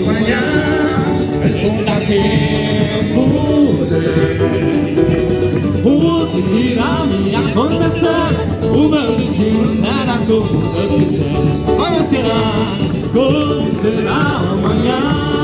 amanhã Mas não eu tempo O que irá me acontecer O meu destino será como Deus quiser Amanhã será, como será amanhã